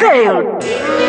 You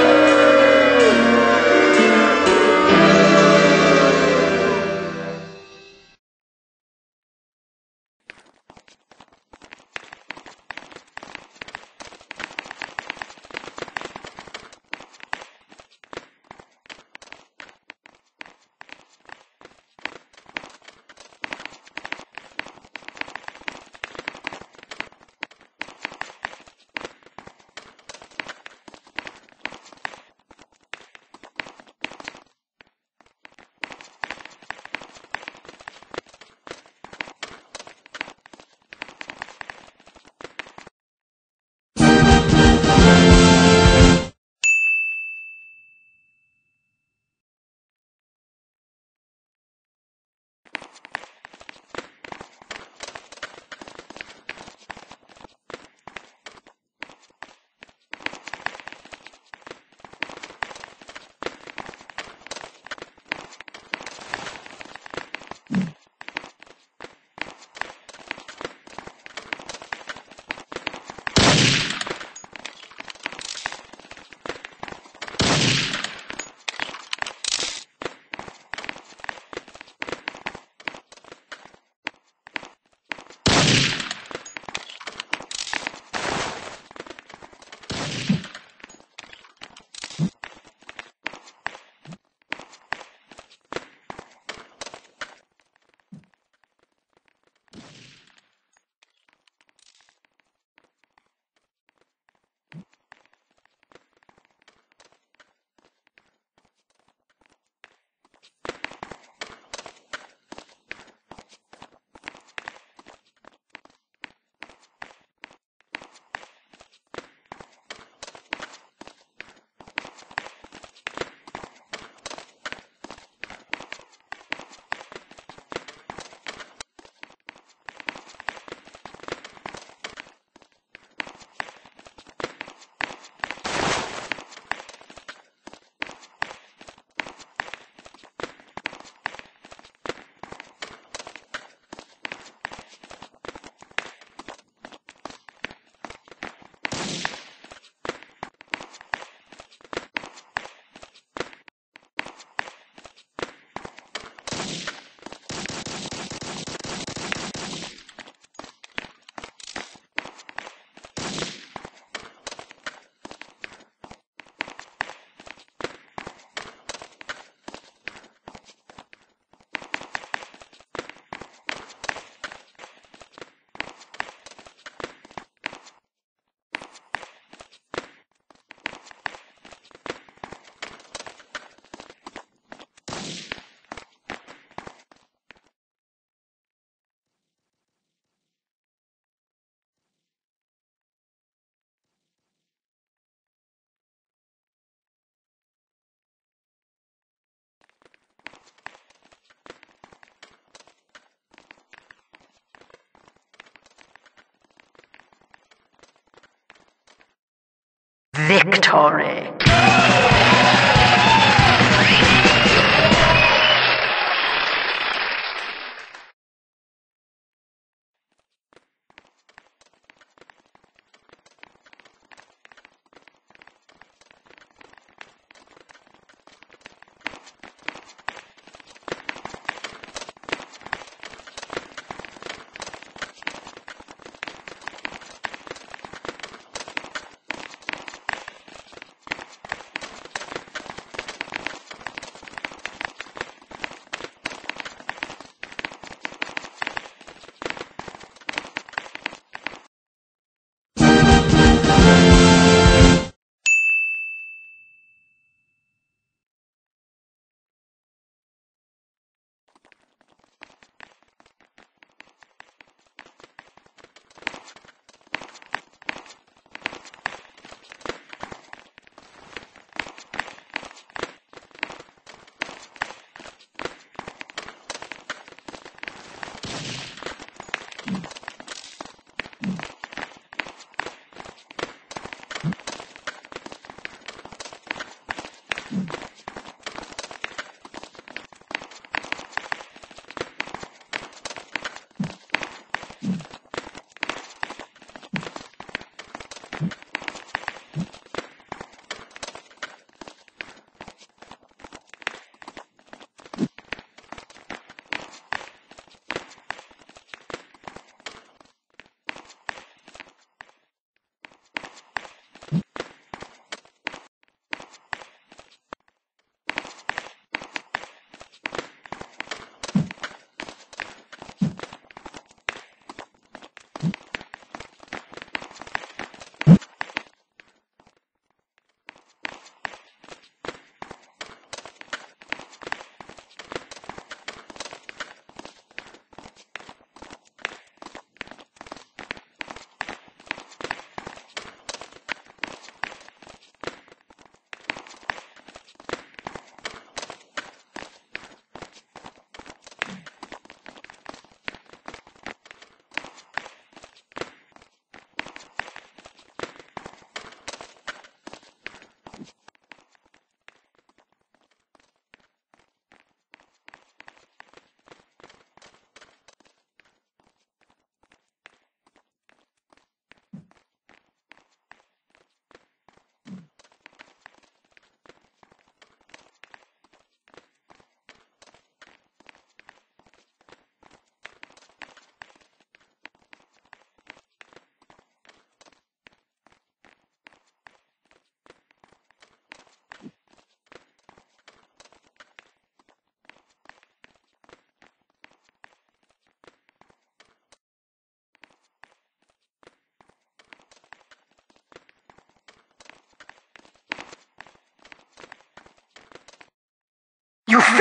Victory!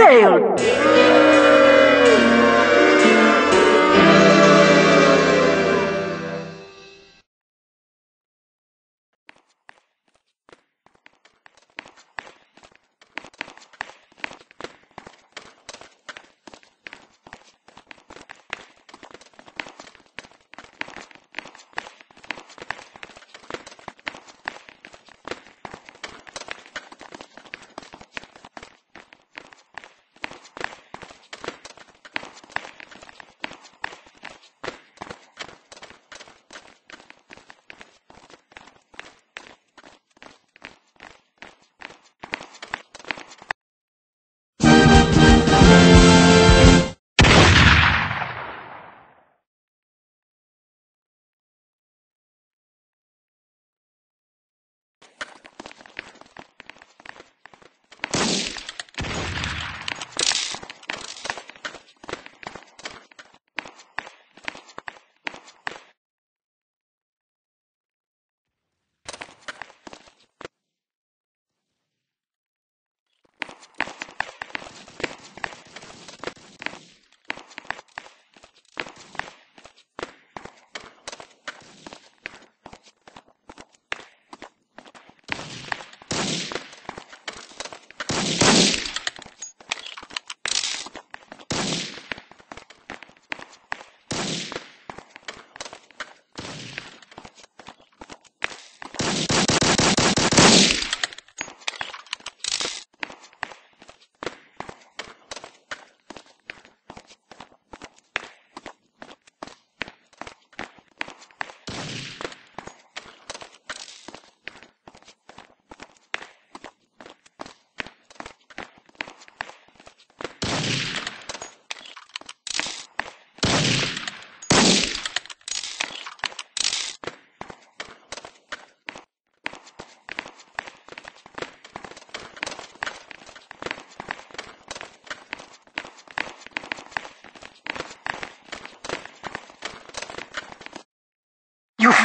Failed!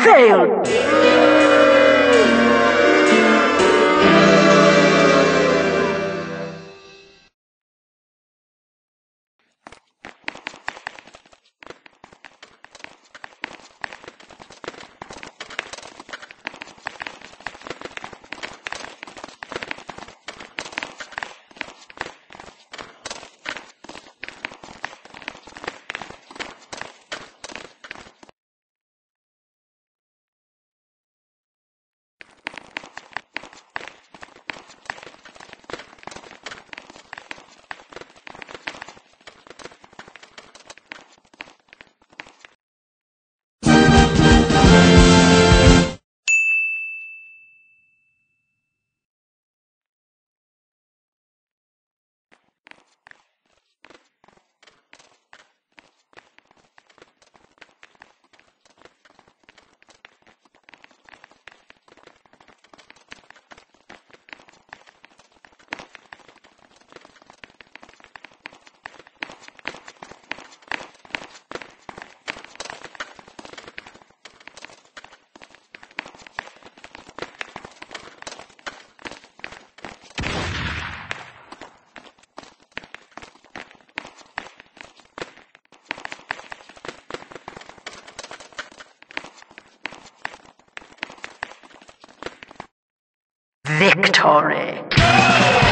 You Victory!